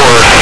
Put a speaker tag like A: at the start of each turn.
A: score